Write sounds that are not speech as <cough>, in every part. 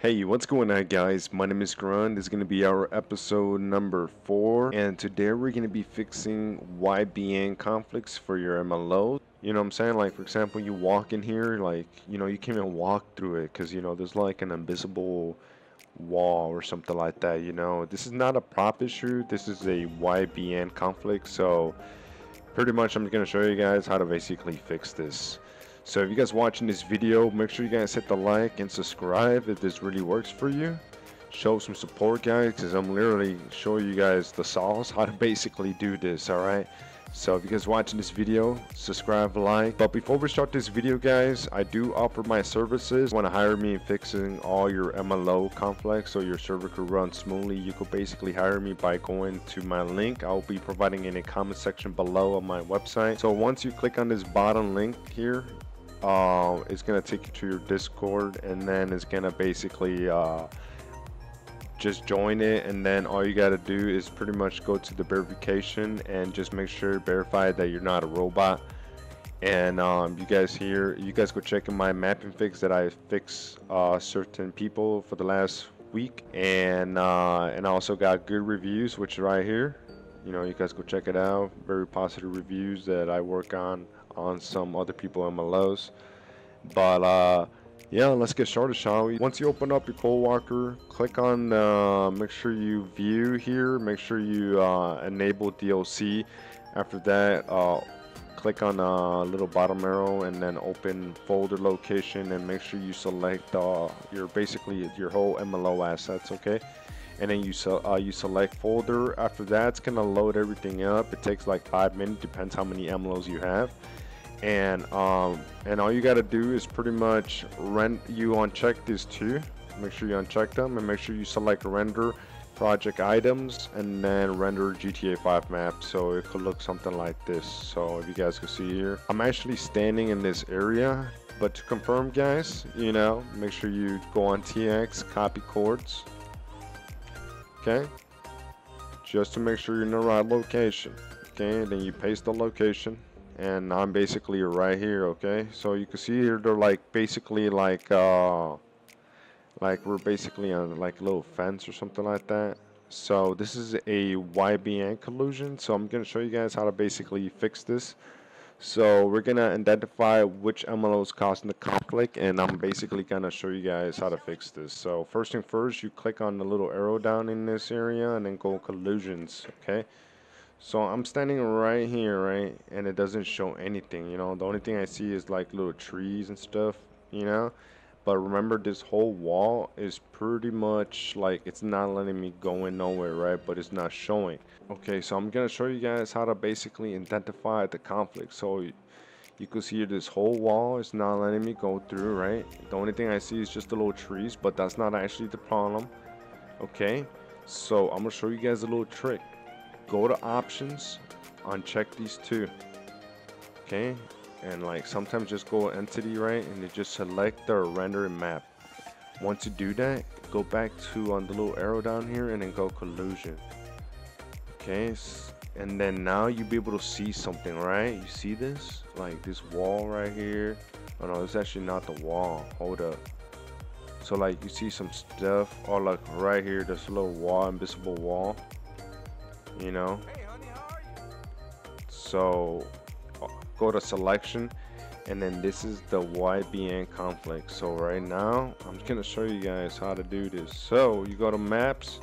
Hey, what's going on guys? My name is Grun. This is going to be our episode number 4 and today we're going to be fixing YBN conflicts for your MLO. You know what I'm saying? Like for example, you walk in here, like, you know, you can't even walk through it because, you know, there's like an invisible wall or something like that, you know. This is not a prop issue. This is a YBN conflict. So pretty much I'm going to show you guys how to basically fix this. So if you guys watching this video, make sure you guys hit the like and subscribe if this really works for you. Show some support guys because I'm literally showing you guys the sauce <laughs> how to basically do this, alright? So if you guys watching this video, subscribe, like. But before we start this video guys, I do offer my services. Want to hire me in fixing all your MLO conflicts so your server could run smoothly. You could basically hire me by going to my link. I'll be providing in a comment section below on my website. So once you click on this bottom link here, uh, it's gonna take you to your discord and then it's gonna basically uh, just join it and then all you got to do is pretty much go to the verification and just make sure verify that you're not a robot. And um, you guys here you guys go check in my mapping fix that I fix uh, certain people for the last week. And uh, and I also got good reviews which right here you know you guys go check it out. Very positive reviews that I work on on some other people MLOs. But uh, yeah, let's get started, shall we? Once you open up your CodeWalker, click on, uh, make sure you view here, make sure you uh, enable DLC. After that, uh, click on a little bottom arrow and then open folder location and make sure you select uh, your basically your whole MLO assets, okay? and then you uh, you select folder after that it's gonna load everything up it takes like five minutes depends how many MLOs you have and um, and all you got to do is pretty much rent you uncheck these two. Make sure you uncheck them and make sure you select render project items and then render GTA 5 map. So it could look something like this. So if you guys can see here I'm actually standing in this area. But to confirm guys you know make sure you go on TX copy coords okay? Just to make sure you're in the right location. Okay? And then you paste the location and I'm basically right here okay? So you can see here they're like basically like uh like we're basically on like a little fence or something like that. So this is a YBN collision. So I'm gonna show you guys how to basically fix this. So we're gonna identify which MLO is causing the conflict and I'm basically gonna show you guys how to fix this. So first thing first you click on the little arrow down in this area and then go collisions okay so I'm standing right here, right? And it doesn't show anything, you know. The only thing I see is like little trees and stuff, you know. But remember this whole wall is pretty much like it's not letting me go in nowhere, right? But it's not showing. Okay, so I'm gonna show you guys how to basically identify the conflict. So you can see this whole wall is not letting me go through, right? The only thing I see is just the little trees, but that's not actually the problem. Okay, so I'm gonna show you guys a little trick go to options, uncheck these two. Okay, and like sometimes just go entity right and you just select the render map. Once you do that, go back to on the little arrow down here and then go collision. Okay, and then now you'll be able to see something, right? You see this? Like this wall right here. Oh no, it's actually not the wall. Hold up. So like you see some stuff, or like right here, there's a little wall, invisible wall you know? So go to selection and then this is the YBN conflict. So right now I'm just gonna show you guys how to do this. So you go to maps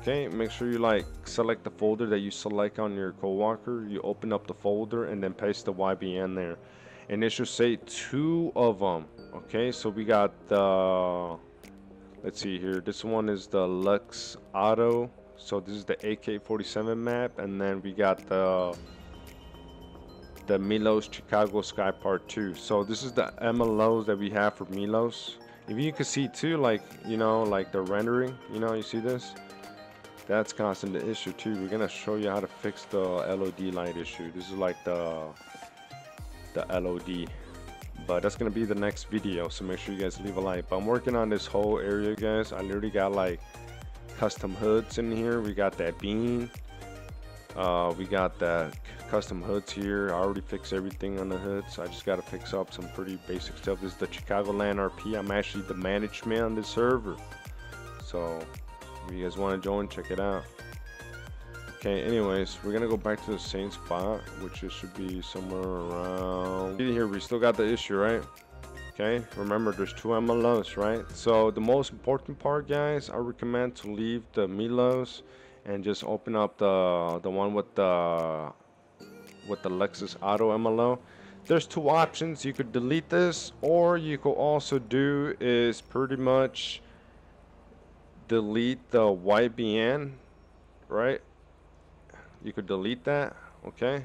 okay? Make sure you like select the folder that you select on your CodeWalker you open up the folder and then paste the YBN there. And it should say two of them okay? So we got the let's see here. This one is the Lux Auto so this is the AK-47 map, and then we got the the Milos Chicago Sky Part 2. So this is the MLOs that we have for Milos. If you can see too, like, you know, like the rendering, you know, you see this? That's causing the issue too. We're gonna show you how to fix the LOD light issue. This is like the the LOD. But that's gonna be the next video, so make sure you guys leave a like. But I'm working on this whole area, guys. I literally got like custom hoods in here. We got that bean. Uh, we got the custom hoods here. I already fixed everything on the hoods. I just got to fix up some pretty basic stuff. This is the Chicagoland RP. I'm actually the management on this server. So if you guys want to join, check it out. Okay, anyways, we're gonna go back to the same spot, which should be somewhere around here. We still got the issue, right? Okay, remember there's two MLOs, right? So the most important part, guys, I recommend to leave the Milos and just open up the the one with the with the Lexus Auto MLO. There's two options. You could delete this, or you could also do is pretty much delete the YBN, right? You could delete that, okay?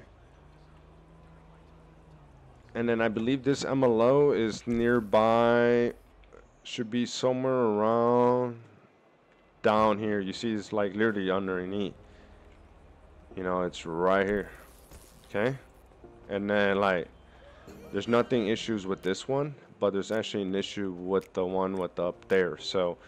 And then I believe this MLO is nearby, should be somewhere around down here. You see it's like literally underneath. You know, it's right here, okay? And then like, there's nothing issues with this one, but there's actually an issue with the one with up there. So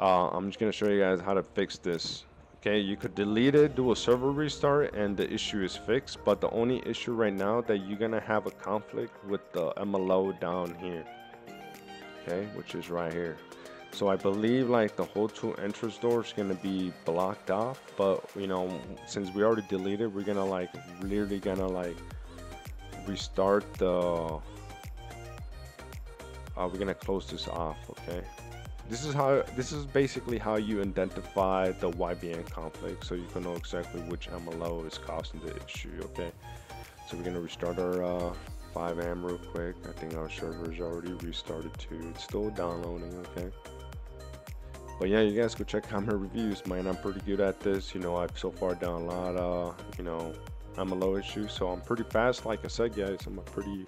uh, I'm just gonna show you guys how to fix this okay you could delete it do a server restart and the issue is fixed but the only issue right now that you're gonna have a conflict with the MLO down here okay which is right here. So I believe like the whole two entrance doors is gonna be blocked off but you know since we already deleted we're gonna like literally gonna like restart the uh, we're gonna close this off okay this is how this is basically how you identify the YBN conflict. So you can know exactly which MLO is causing the issue okay? So we're gonna restart our uh, FiveM real quick. I think our server is already restarted too. It's still downloading okay? But yeah you guys go check my reviews man. I'm pretty good at this. You know I've so far done a lot of you know MLO issues. So I'm pretty fast. Like I said guys I'm a pretty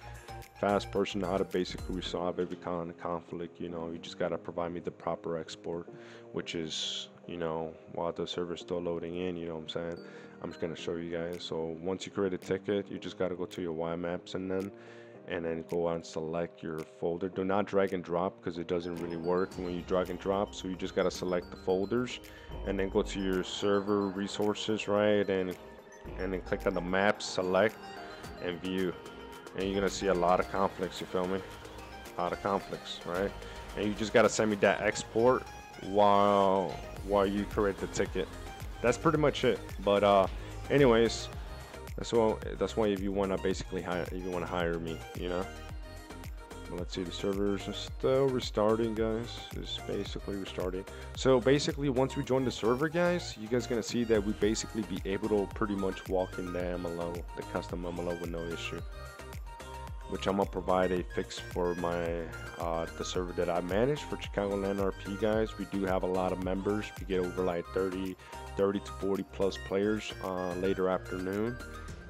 fast person how to basically resolve every kind of conflict you know you just got to provide me the proper export which is you know while the server's still loading in you know what i'm saying? I'm just going to show you guys. So once you create a ticket you just got to go to your YMAPs and then and then go and select your folder. Do not drag and drop because it doesn't really work when you drag and drop. So you just got to select the folders and then go to your server resources right? And and then click on the map select and view and you're gonna see a lot of conflicts you feel me? A lot of conflicts right? And you just gotta send me that export while while you create the ticket. That's pretty much it but uh anyways that's why that's why if you want to basically hire if you want to hire me you know? Let's see the servers are still restarting guys. It's basically restarting. So basically once we join the server guys you guys gonna see that we basically be able to pretty much walk in the MLO the custom MLO with no issue which I'm gonna provide a fix for my uh, the server that I manage for Chicagoland RP guys. We do have a lot of members. We get over like 30, 30 to 40 plus players uh, later afternoon,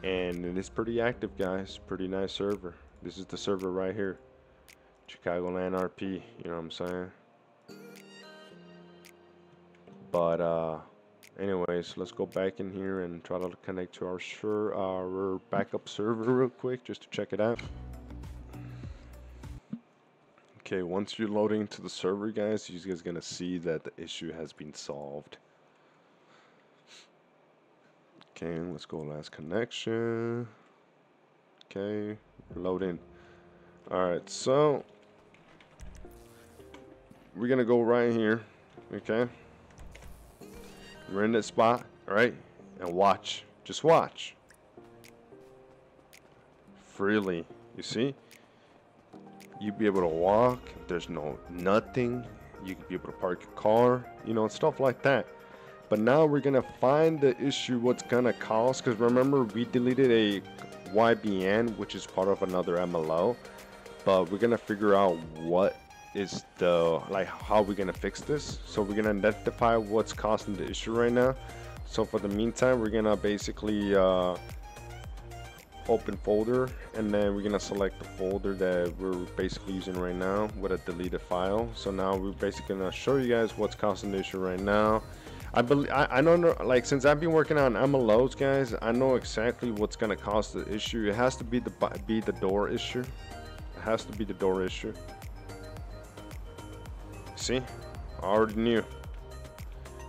and it is pretty active, guys. Pretty nice server. This is the server right here, Chicagoland RP. You know what I'm saying? But uh, anyways, let's go back in here and try to connect to our, our backup <laughs> server real quick just to check it out. Okay, once you're loading to the server, guys, you guys gonna see that the issue has been solved. Okay, let's go last connection. Okay, load in. Alright, so we're gonna go right here. Okay. We're in that spot, alright? And watch. Just watch. Freely. You see? You'd be able to walk. There's no nothing. You could be able to park your car, you know, stuff like that. But now we're gonna find the issue what's gonna cause because remember we deleted a YBN which is part of another MLO but we're gonna figure out what is the like how we're gonna fix this so we're gonna identify what's causing the issue right now so for the meantime we're gonna basically uh, open folder and then we're gonna select the folder that we're basically using right now with a deleted file. So now we're basically gonna show you guys what's causing the issue right now. I believe I, I know like since I've been working on MLOs guys I know exactly what's gonna cause the issue. It has to be the be the door issue. It has to be the door issue. See? I already knew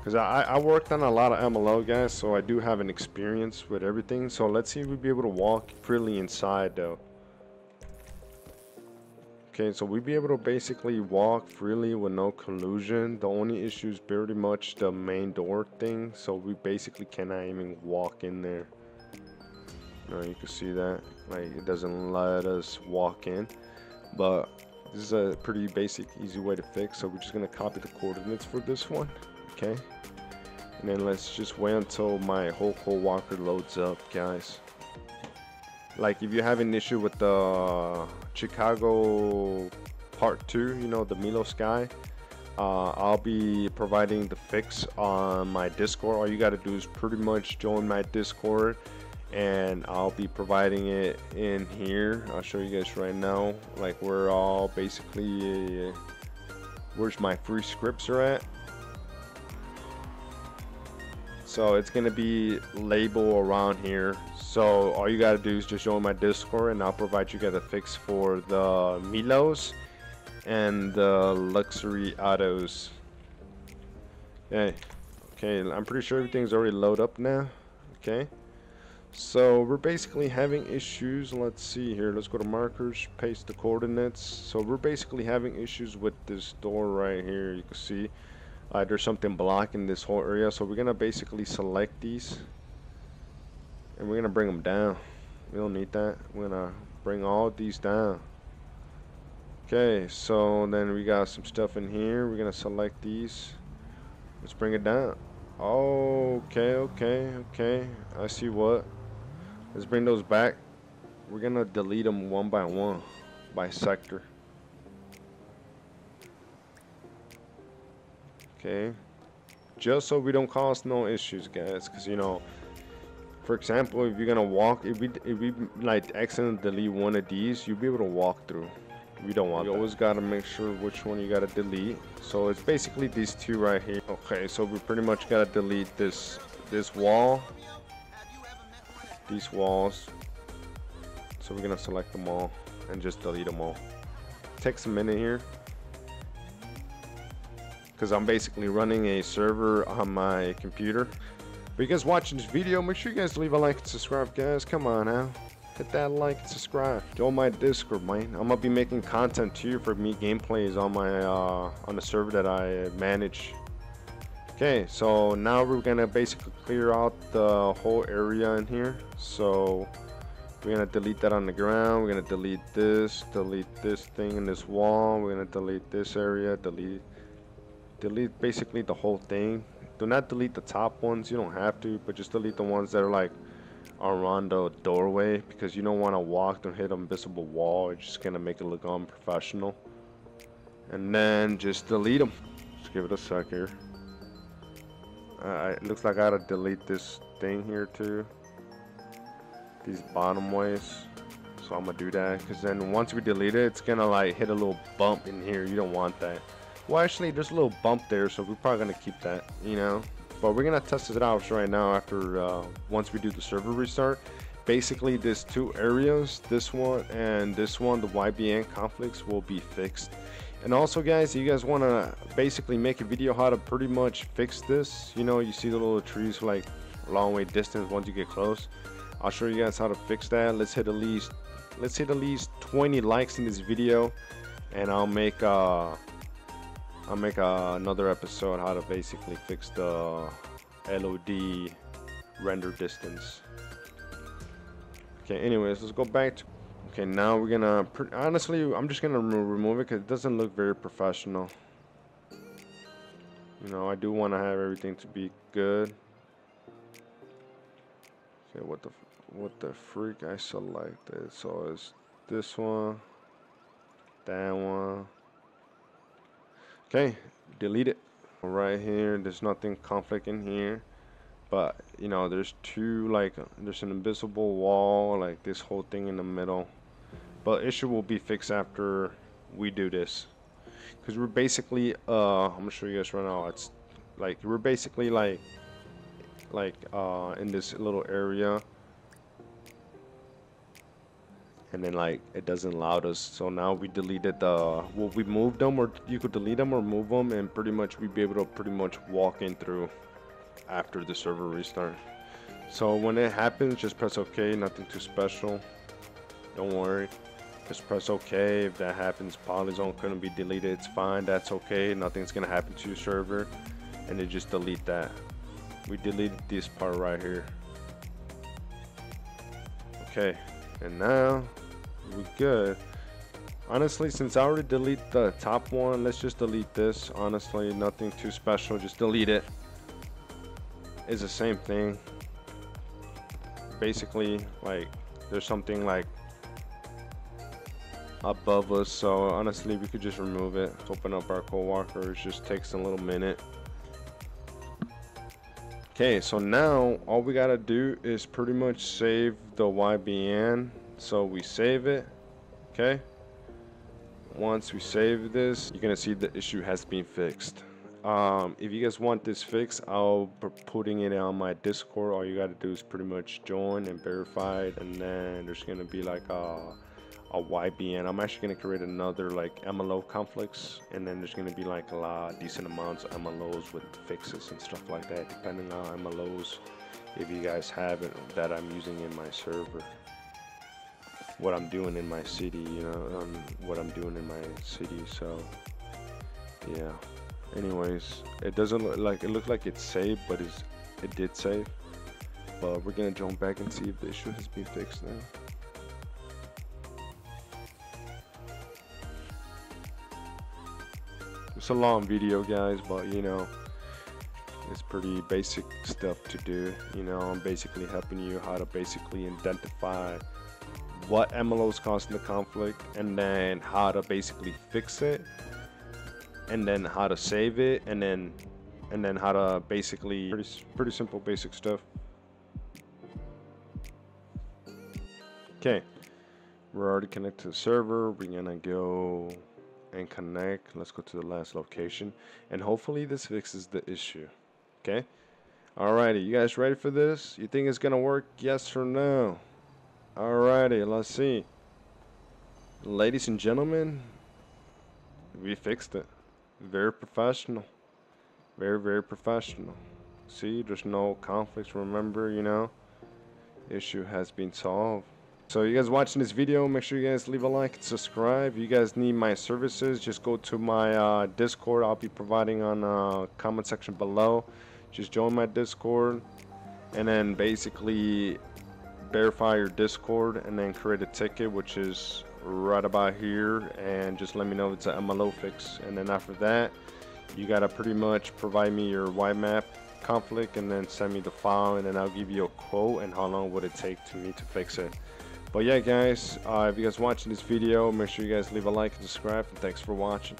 because I, I worked on a lot of MLO guys so I do have an experience with everything. So let's see if we'll be able to walk freely inside though. Okay so we'll be able to basically walk freely with no collision. The only issue is pretty much the main door thing so we basically cannot even walk in there. You, know, you can see that. Like it doesn't let us walk in. But this is a pretty basic easy way to fix so we're just going to copy the coordinates for this one okay and then let's just wait until my CodeWalker loads up, guys. Like, if you have an issue with the Chicago Part 2, you know, the Milos guy, uh, I'll be providing the fix on my Discord. All you got to do is pretty much join my Discord and I'll be providing it in here. I'll show you guys right now. Like, we're all basically, uh, where's my free scripts are at so it's gonna be label around here. So all you gotta do is just join my discord and I'll provide you guys a fix for the Milos and the luxury autos. Okay okay I'm pretty sure everything's already loaded up now okay? So we're basically having issues let's see here let's go to markers paste the coordinates. So we're basically having issues with this door right here you can see uh, there's something blocking this whole area so we're gonna basically select these and we're gonna bring them down. We don't need that. We're gonna bring all these down. Okay so then we got some stuff in here. We're gonna select these. Let's bring it down. Okay okay okay. I see what. Let's bring those back. We're gonna delete them one by one by sector okay? Just so we don't cause no issues guys because you know for example if you're gonna walk if we if we like accidentally delete one of these you'll be able to walk through. We don't want you that. always got to make sure which one you got to delete. So it's basically these two right here. Okay so we pretty much got to delete this this wall these walls. So we're gonna select them all and just delete them all. Takes a minute here because I'm basically running a server on my computer. But you guys watching this video, make sure you guys leave a like and subscribe, guys. Come on now. Hit that like and subscribe. Join my Discord, man. I'm gonna be making content too for me gameplays on my uh, on the server that I manage. Okay, so now we're gonna basically clear out the whole area in here. So we're gonna delete that on the ground. We're gonna delete this, delete this thing in this wall. We're gonna delete this area, delete delete basically the whole thing. Do not delete the top ones you don't have to but just delete the ones that are like around the doorway because you don't want to walk and hit an invisible wall it's just gonna make it look unprofessional. And then just delete them just give it a sec here. Uh, it looks like I gotta delete this thing here too. These bottom ways. So I'm gonna do that because then once we delete it it's gonna like hit a little bump in here. You don't want that well, actually, there's a little bump there, so we're probably going to keep that, you know. But we're going to test it out right now after, uh, once we do the server restart. Basically, these two areas, this one and this one, the YBN conflicts will be fixed. And also, guys, you guys want to basically make a video how to pretty much fix this. You know, you see the little trees like a long way distance once you get close. I'll show you guys how to fix that. Let's hit at least, let's hit at least 20 likes in this video. And I'll make, uh, I'll make uh, another episode how to basically fix the LOD render distance. Okay, anyways, let's go back to... Okay, now we're gonna... Honestly, I'm just gonna remove it because it doesn't look very professional. You know, I do want to have everything to be good. Okay, what the what the freak I selected? So it's this one, that one, okay delete it. Right here. There's nothing conflict in here. But you know there's two like there's an invisible wall like this whole thing in the middle. But issue will be fixed after we do this. Because we're basically uh I'm gonna show you guys right now. It's like we're basically like like uh in this little area and then like it doesn't allow us. So now we deleted the well we moved them or you could delete them or move them and pretty much we'd be able to pretty much walk in through after the server restart. So when it happens just press ok nothing too special. Don't worry. Just press ok. If that happens polyzone couldn't be deleted. It's fine. That's okay nothing's gonna happen to your server. And then just delete that. We deleted this part right here. Okay and now we good. Honestly since I already delete the top one let's just delete this. Honestly nothing too special. Just delete it. It's the same thing. Basically like there's something like above us. So honestly we could just remove it. Open up our CodeWalker. It just takes a little minute. Okay so now all we gotta do is pretty much save the YBN so we save it okay once we save this you're gonna see the issue has been fixed um, if you guys want this fixed I'll be putting it on my discord all you gotta do is pretty much join and verify it and then there's gonna be like a a YBN. I'm actually gonna create another like MLO conflicts, and then there's gonna be like a lot decent amounts of MLOs with fixes and stuff like that, depending on MLOs. If you guys have it that I'm using in my server, what I'm doing in my city, you know, um, what I'm doing in my city. So yeah. Anyways, it doesn't look like it looked like it's saved, but it's it did save. But we're gonna jump back and see if the issue has been fixed now. It's a long video, guys, but you know, it's pretty basic stuff to do. You know, I'm basically helping you how to basically identify what MLO is causing the conflict and then how to basically fix it and then how to save it and then and then how to basically pretty, pretty simple basic stuff okay we're already connected to the server we're gonna go and connect. Let's go to the last location. And hopefully this fixes the issue. Okay? Alrighty, you guys ready for this? You think it's gonna work? Yes or no? Alrighty, let's see. Ladies and gentlemen, we fixed it. Very professional. Very, very professional. See, there's no conflicts, remember, you know? Issue has been solved. So you guys watching this video, make sure you guys leave a like and subscribe. If you guys need my services, just go to my uh, Discord. I'll be providing on uh, comment section below. Just join my Discord and then basically verify your Discord and then create a ticket, which is right about here. And just let me know it's an MLO fix. And then after that, you gotta pretty much provide me your YMAP conflict and then send me the file and then I'll give you a quote and how long would it take to me to fix it. But yeah, guys, uh, if you guys watching this video, make sure you guys leave a like and subscribe. And thanks for watching.